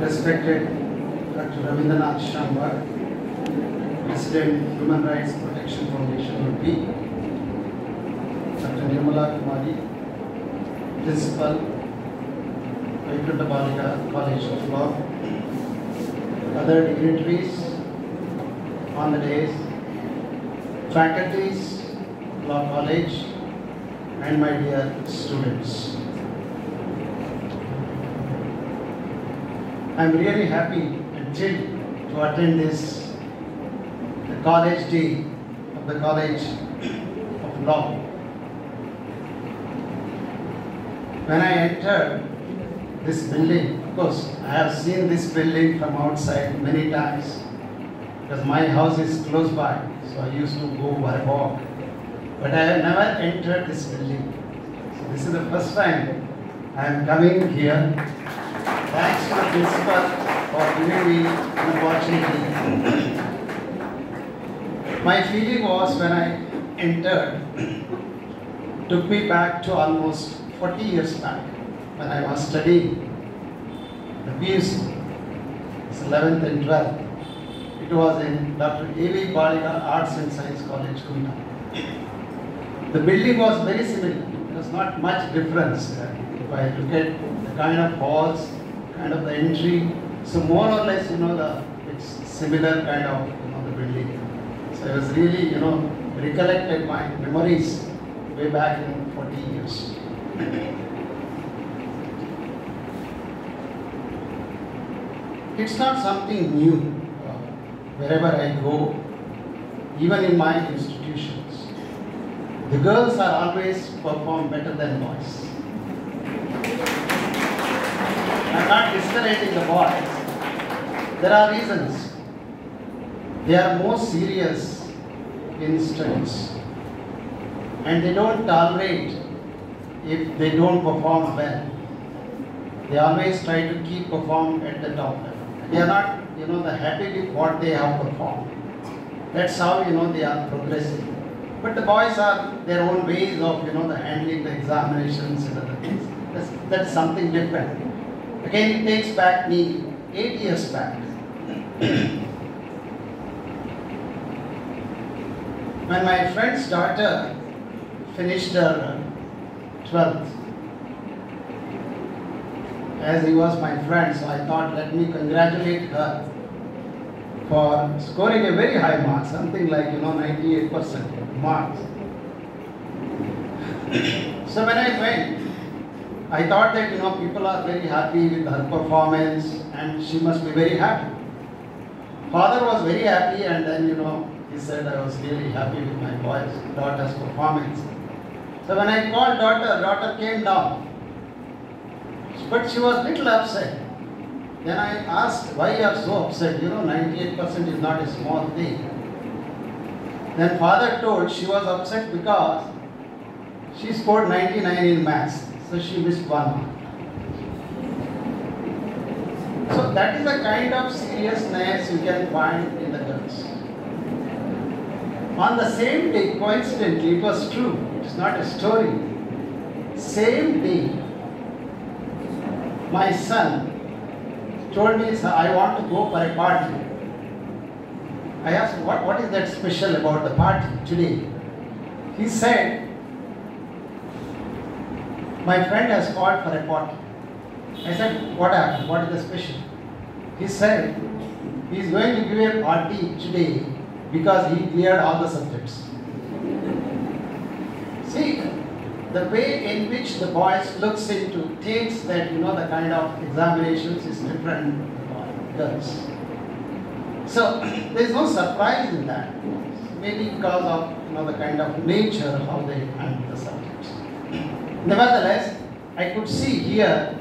respected Dr. Ravindranath Shambar, President Human Rights Protection Foundation UP, Dr. Nirmala Kumari, Principal, Vaikunta Baliga College of Law, other dignitaries on the days, faculties, Law College, and my dear students. I'm really happy and thrilled to attend this the college day of the College of Law. When I entered this building, of course, I have seen this building from outside many times because my house is close by, so I used to go by walk. But I have never entered this building. So this is the first time I am coming here. Thanks to the principal for giving me opportunity. My feeling was when I entered, took me back to almost 40 years back when I was studying the PUC, it's 11th and 12th. It was in Dr. A.V. Baliga Arts and Science College, Kumta. The building was very similar. There was not much difference. uh, If I look at the kind of halls, kind of the entry, so more or less, you know, the it's similar kind of, you know, the building. So I was really, you know, recollected my memories way back in 40 years. It's not something new. uh, Wherever I go, even in my institutions, the girls are always perform better than boys. I'm not discouraging the boys. There are reasons. They are more serious in studies. And they don't tolerate if they don't perform well. They always try to keep perform at the top level. They are not, you know, the happy with what they have performed. That's how, you know, they are progressing. But the boys are their own ways of, you know, the handling the examinations and other things. That's, that's something different. Again, it takes back me eight years back. when my friend's daughter finished her 12th, as he was my friend, so I thought let me congratulate her for scoring a very high mark, something like you know 98% marks. so when I went, I thought that you know people are very happy with her performance and she must be very happy. Father was very happy and then you know he said I was really happy with my boy's daughter's performance. So when I called daughter, daughter came down. But she was little upset. Then I asked why you are so upset. You know, 98% is not a small thing. Then father told she was upset because she scored 99 in maths. So she missed one mark. So that is the kind of seriousness you can find in the girls. On the same day, coincidentally, it was true. It's not a story. Same day, my son told me, "Sir, I want to go for a party. I asked, what, what is that special about the party today? He said, my friend has called for a party. I said, what happened? What is the special? He said, he is going to give a party today because he cleared all the subjects. See, the way in which the boys looks into takes that you know the kind of examinations is different from girls. So there is no surprise in that. Maybe because of you know the kind of nature how they handle the subjects. Nevertheless, I could see here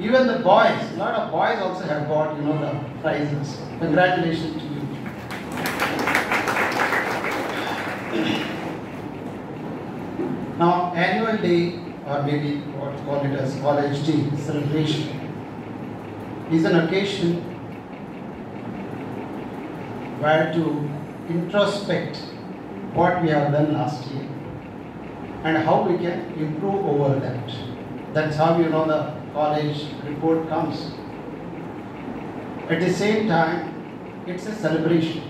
even the boys, a lot of boys also have got you know the prizes. Congratulations to you. Now, annual day, or maybe what call it as college day celebration, is an occasion where to introspect what we have done last year and how we can improve over that. That's how you know the college report comes. At the same time, it's a celebration.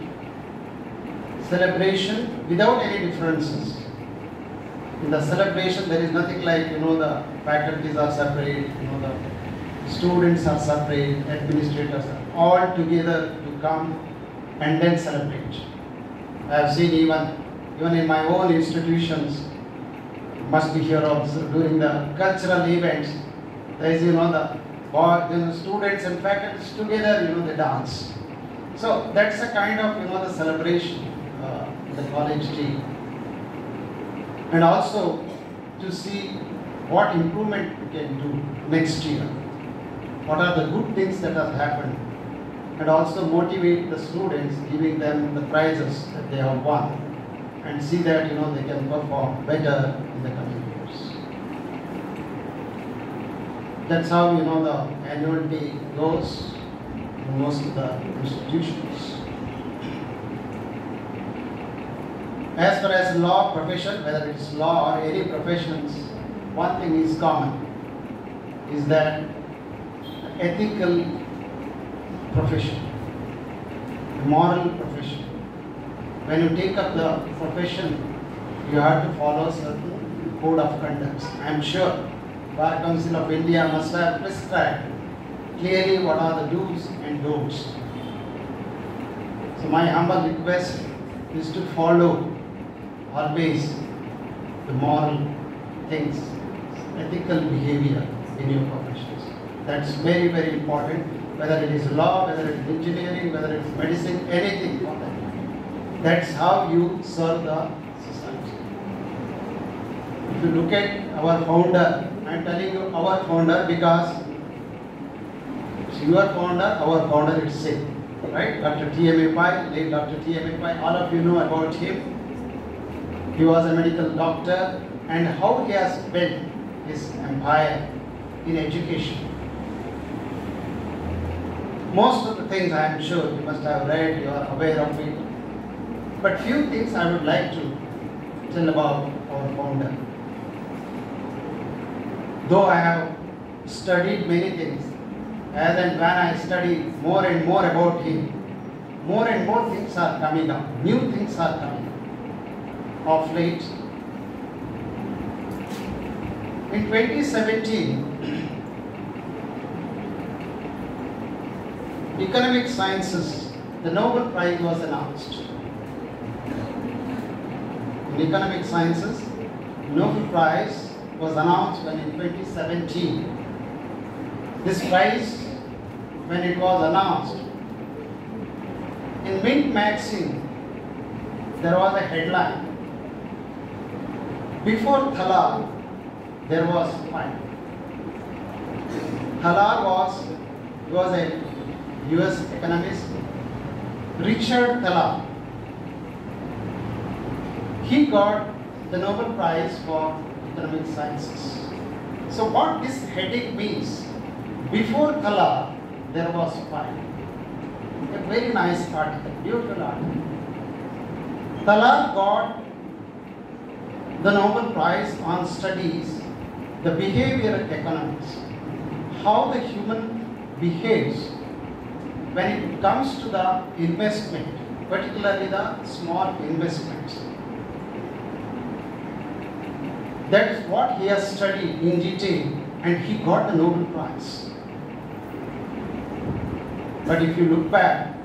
Celebration without any differences. In the celebration, there is nothing like, you know, the faculties are separate, you know, the students are separate, administrators are all together to come and then celebrate. I have seen even, even in my own institutions, must be here also during the cultural events, there is, you know, the boy, you know, students and faculty together, you know, they dance. So that's a kind of, you know, the celebration uh, the college day. And also to see what improvement we can do next year. What are the good things that have happened and also motivate the students, giving them the prizes that they have won, and see that you know they can perform better in the coming years. That's how you know the annual day goes in most of the institutions. As far as law profession, whether it's law or any professions, one thing is common, is that ethical profession, moral profession. When you take up the profession, you have to follow certain code of conduct. I am sure Bar Council of India must have prescribed clearly what are the do's and don'ts. So my humble request is to follow always the moral things, ethical behavior in your professions. That's very, very important, whether it is law, whether it is engineering, whether it is medicine, anything for that. That's how you serve the society. If you look at our founder, I'm telling you our founder because your founder, our founder is. Right? Dr. T.M.A. Pai, late Dr. T.M.A. Pai, all of you know about him. He was a medical doctor and how he has built his empire in education. Most of the things I am sure you must have read, you are aware of it. But few things I would like to tell about our founder. Though I have studied many things, as and when I study more and more about him, more and more things are coming up, new things are coming up. Of late, in 2017, economic sciences, the Nobel Prize was announced. In economic sciences, Nobel Prize was announced when in 2017. This prize, when it was announced, in Mint magazine, there was a headline. Before Thaler, there was Pai. Thaler was, was a US economist, Richard Thaler. He got the Nobel Prize for Economic Sciences. So what this heading means, before Thaler, there was Pai. A very nice article, beautiful article. Thaler got the Nobel Prize on studies the behavioral economics, how the human behaves when it comes to the investment, particularly the small investments. That is what he has studied in detail and he got the Nobel Prize. But if you look back,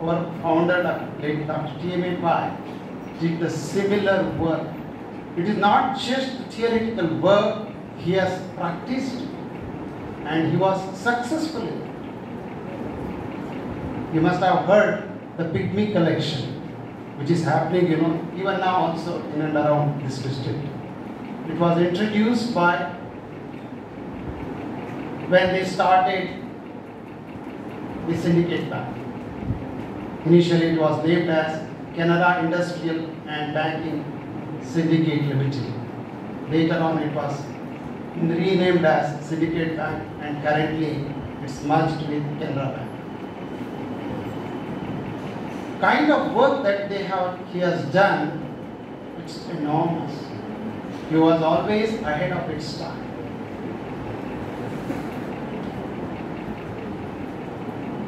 our founder, Dr. T.M.A. Pai, did the similar work. It is not just theoretical work he has practiced and he was successful in it. You must have heard the pigmy collection, which is happening, you know, even now also in and around this district. It was introduced by when they started the syndicate bank. Initially, it was named as Canara Industrial and Banking Syndicate Limited. Later on, it was renamed as Syndicate Bank, and currently it's merged with Canara Bank. Kind of work that they have he has done, it's enormous. He was always ahead of its time.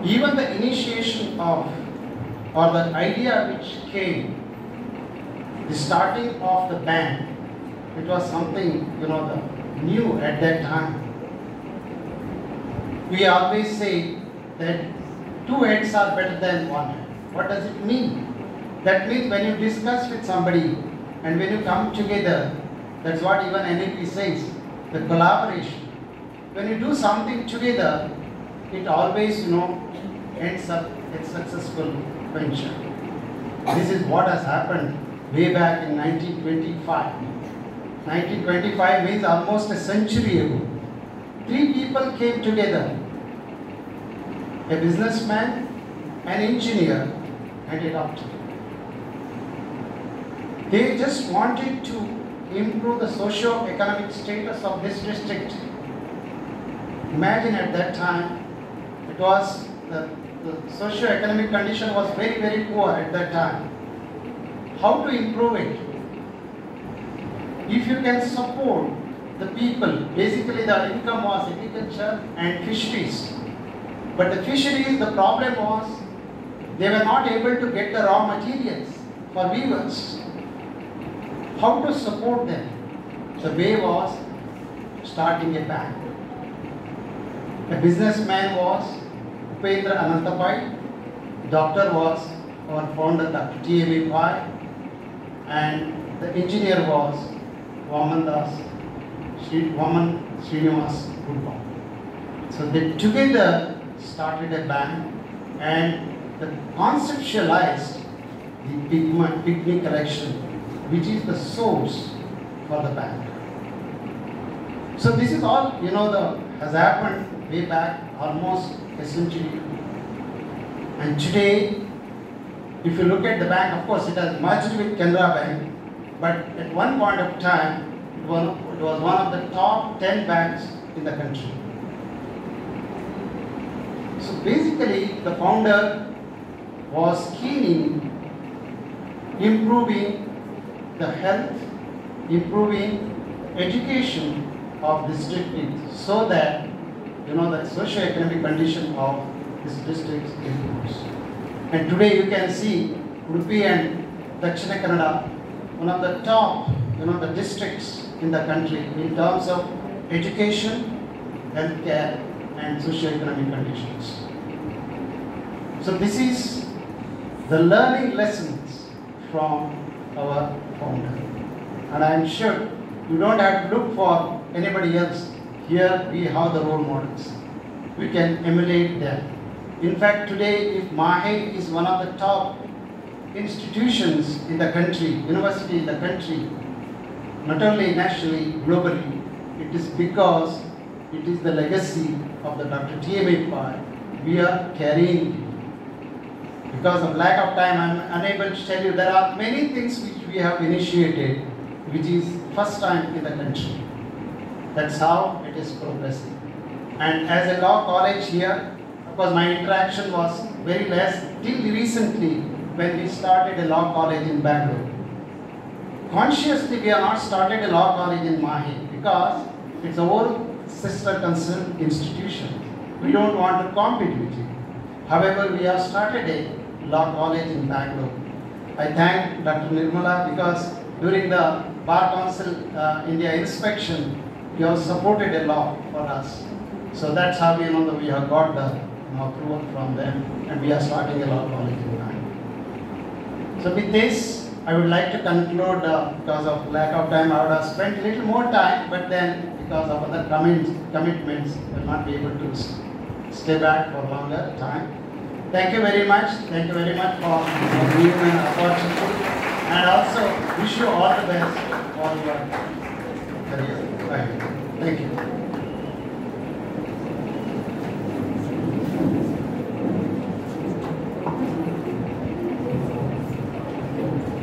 even the initiation of or the idea which came, the starting of the band, it was something, you know, the new at that time. We always say that two heads are better than one head. What does it mean? That means when you discuss with somebody and when you come together, that's what even NLP says, the collaboration. When you do something together, it always, you know, ends up a successful venture. This is what has happened way back in 1925. 1925 means almost a century ago. Three people came together a businessman, an engineer, and a doctor. They just wanted to improve the socio-economic status of this district. Imagine at that time, it was the, the socio-economic condition was very, very poor at that time. How to improve it? If you can support the people, basically the income was agriculture and fisheries. But the fisheries, the problem was they were not able to get the raw materials for weavers. How to support them? The way was starting a bank. A businessman was Upendra Ananth Pai, doctor was our founder Dr. T.M.A. Pai, and the engineer was Vaman Das, Sri, Vaman Srinivas Kudva. So they together started a bank and the conceptualized the pigmy, pigmy collection, which is the source for the bank. So this is all you know the has happened way back almost a century. And today, if you look at the bank, of course it has merged with Canara Bank, but at one point of time, it was, it was one of the top 10 banks in the country. So basically, the founder was keen in improving the health, improving education of district so that you know the socio-economic condition of this district improves. And today you can see Udupi and Dakshina Kannada, one of the top you know the districts in the country in terms of education, healthcare, and socio-economic conditions. So this is the learning lessons from our founder. And I am sure you don't have to look for anybody else. Here we have the role models. We can emulate them. In fact, today, if Mahe is one of the top institutions in the country, university in the country, not only nationally, globally, it is because it is the legacy of the Dr. T.M.A. Pai. We are carrying because of lack of time, I am unable to tell you there are many things which we have initiated, which is first time in the country. That's how it is progressing. And as a law college here, of course my interaction was very less till recently when we started a law college in Bangalore. Consciously we have not started a law college in Mahi because it's a whole sister concern institution. We don't want to compete with it. However, we have started a law college in Bangalore. I thank Dr. Nirmala because during the Bar Council uh, India inspection, you have supported a law for us. So that's how we know that we have got the know, approval from them and we are starting a law college in. So with this, I would like to conclude uh, because of lack of time. I would have spent a little more time, but then because of other commit commitments, I will not be able to stay back for longer time. Thank you very much. Thank you very much for, giving an opportunity. And also wish you all the best for your career. Thank you.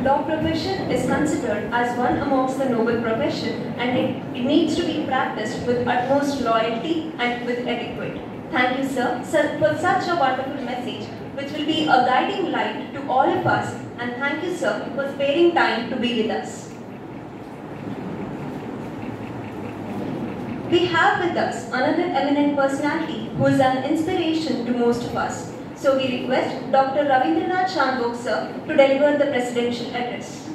Law profession is considered as one amongst the noble profession and it, it needs to be practiced with utmost loyalty and with etiquette. Thank you, sir, sir, for such a wonderful which will be a guiding light to all of us. And thank you, sir, for sparing time to be with us. We have with us another eminent personality who is an inspiration to most of us. So we request Dr. Ravindranath Chandok sir to deliver the presidential address.